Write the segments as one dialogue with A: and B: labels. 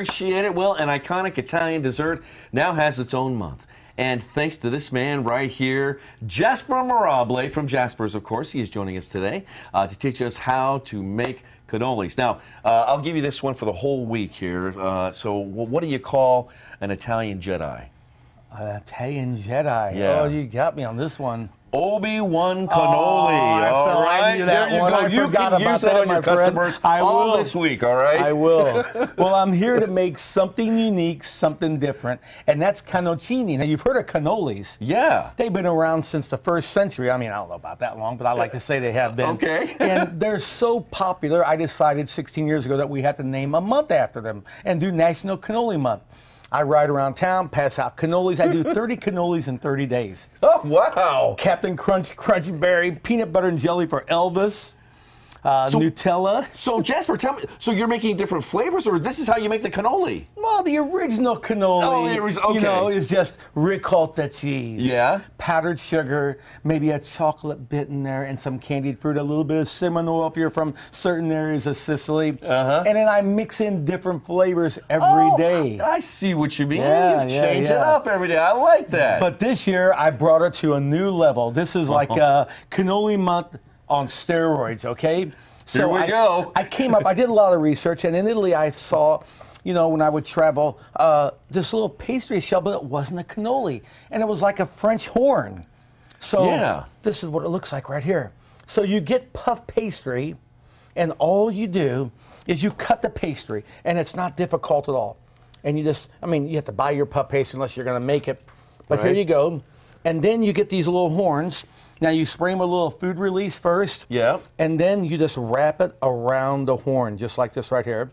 A: Appreciate it. Well, an iconic Italian dessert now has its own month. And thanks to this man right here, Jasper Mirabile from Jasper's, of course, he is joining us today uh, to teach us how to make cannolis. Now, uh, I'll give you this one for the whole week here. Uh, so, what do you call an Italian Jedi?
B: An Italian Jedi.
A: Yeah.
B: Oh, you got me on this one.
A: Obi-Wan cannoli.
B: Oh, I
A: all
B: I
A: there you
B: one.
A: go.
B: I
A: you can use that, on your
B: friend.
A: customers
B: I
A: all
B: will.
A: this week. All right.
B: I will. well, I'm here to make something unique, something different, and that's cannoncini. Now, you've heard of cannolis.
A: Yeah.
B: They've been around since the first century. I mean, I don't know about that long, but I like to say they have been.
A: Okay.
B: and they're so popular, I decided 16 years ago that we had to name a month after them and do National Cannoli Month. I ride around town, pass out cannolis. I do 30 cannolis in 30 days.
A: Oh, wow.
B: Captain Crunch, Crunch Berry, peanut butter and jelly for Elvis, uh,
A: So-
B: Nutella.
A: So, Jasper, tell me, so you're making different flavors, or this is how you make the cannoli?
B: Well, the original cannoli,
A: Oh, the orig- okay.
B: you know, is just ricotta cheese,
A: Yeah.
B: powdered sugar, maybe a chocolate bit in there, and some candied fruit, a little bit of cinnamon oil if you're from certain areas of Sicily, uh-huh. and then I mix in different flavors every day.
A: Oh, I see what you mean.
B: Yeah,
A: You've
B: yeah,
A: changed it up every day. I like that.
B: But this year, I brought it to a new level. This is like
A: Uh-huh.
B: a cannoli month on steroids, okay? So
A: we
B: I,
A: go.
B: I came up, I did a lot of research, and in Italy, I saw, you know, when I would travel, uh, this little pastry shell, but it wasn't a cannoli. And it was like a French horn. So
A: Yeah.
B: this is what it looks like right here. So you get puff pastry, and all you do is you cut the pastry, and it's not difficult at all. And you just, I mean, you have to buy your puff pastry unless you're going to make it. But here you go. And then you get these little horns. Now you spray them with a little food release first.
A: Yeah.
B: And then you just wrap it around the horn, just like this right here.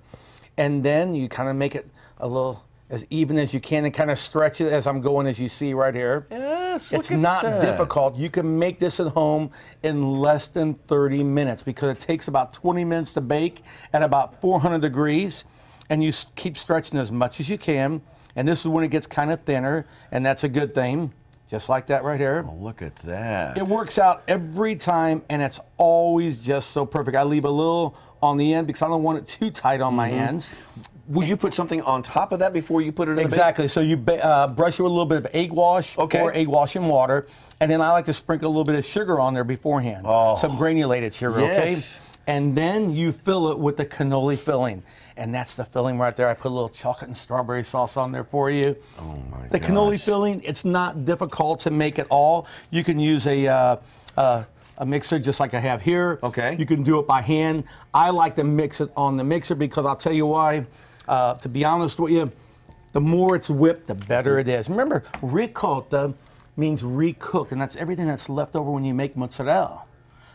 B: And then you kind of make it a little as even as you can and kind of stretch it as I'm going, as you see right here.
A: Yes,
B: It's not
A: that.
B: difficult. You can make this at home in less than 30 minutes because it takes about 20 minutes to bake at about 400 degrees. And you keep stretching as much as you can. And this is when it gets kind of thinner, and that's a good thing. Just like that right here.
A: Oh, look at that.
B: It works out every time, and it's always just so perfect. I leave a little on the end because I don't want it too tight on my
A: Mm-hmm.
B: ends.
A: Would you put something on top of that before you put it in?
B: Exactly. So you uh, brush it with a little bit of egg wash
A: Okay.
B: or egg wash and water, and then I like to sprinkle a little bit of sugar on there beforehand.
A: Oh.
B: Some granulated sugar,
A: Yes.
B: okay? And then you fill it with the cannoli filling. And that's the filling right there. I put a little chocolate and strawberry sauce on there for you.
A: Oh my
B: The cannoli filling, it's not difficult to make at all. You can use a, uh, uh, a mixer just like I have here.
A: Okay.
B: You can do it by hand. I like to mix it on the mixer because I'll tell you why. Uh, to be honest with you, the more it's whipped, the better it is. Remember, ricotta means recooked, and that's everything that's left over when you make mozzarella.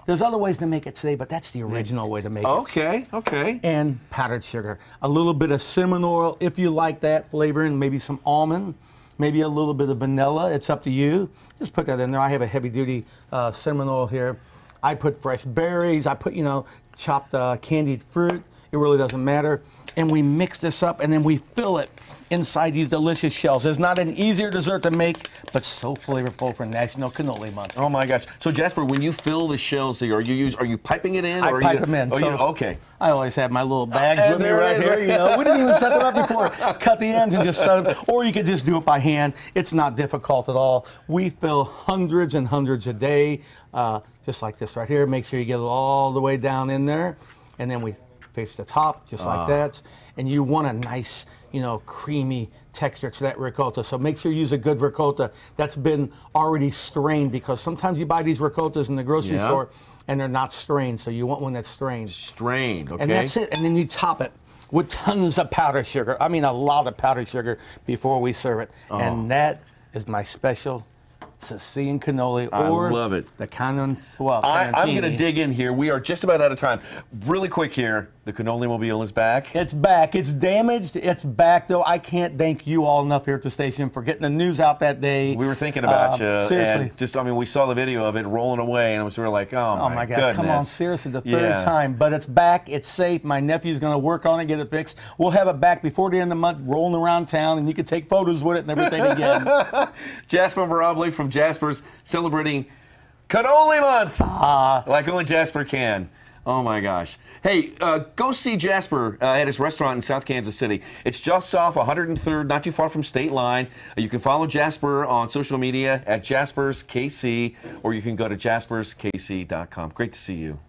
B: There's other ways to make it today, but that's the original way to make it
A: Okay, okay.
B: and powdered sugar. A little bit of cinnamon oil if you like that flavor, and maybe some almond, maybe a little bit of vanilla. It's up to you. Just put that in there. I have a heavy duty uh, cinnamon oil here. I put fresh berries. I put, you know, chopped uh, candied fruit. It really doesn't matter. And we mix this up and then we fill it inside these delicious shells. It's not an easier dessert to make, but so flavorful for National Cannoli Month.
A: Oh my gosh! So Jasper, when you fill the shells, are you use? Are you piping it in?
B: I
A: or are
B: pipe
A: you,
B: them in.
A: Oh,
B: so
A: you, okay.
B: I always have my little bags
A: and
B: with me right
A: is,
B: here. You know, we didn't even set them up before. Cut the ends and just set them. Or you could just do it by hand. It's not difficult at all. We fill hundreds and hundreds a day, uh, just like this right here. Make sure you get it all the way down in there, and then we face the top just
A: Ah.
B: like that. And you want a nice, you know, creamy texture to that ricotta. So make sure you use a good ricotta that's been already strained because sometimes you buy these ricottas in the grocery
A: Yeah.
B: store and they're not strained. So you want one that's strained.
A: Strained. Okay.
B: And that's it. And then you top it with tons of powdered sugar. I mean, a lot of powdered sugar before we serve it.
A: Oh.
B: And that is my special Sicilian cannoli
A: I love it.
B: the canon. Well,
A: I, I'm going to dig in here. We are just about out of time. Really quick here. The cannoli mobile is back.
B: It's back. It's damaged. It's back, though. I can't thank you all enough here at the station for getting the news out that day.
A: We were thinking about
B: Um,
A: you.
B: Seriously.
A: And just, I mean, we saw the video of it rolling away, and was sort of like, oh,
B: Oh my God!
A: goodness.
B: Come on, seriously, the third
A: Yeah.
B: time. But it's back. It's safe. My nephew's going to work on it, get it fixed. We'll have it back before the end of the month, rolling around town, and you can take photos with it and everything again.
A: Jasper Mirabile from Jasper's celebrating Cannoli Month,
B: Ah.
A: like only Jasper can. Oh my gosh. Hey, uh, go see Jasper uh, at his restaurant in South Kansas City. It's just off 103rd, not too far from State Line. Uh, you can follow Jasper on social media at JaspersKC, or you can go to jasperskc.com. Great to see you.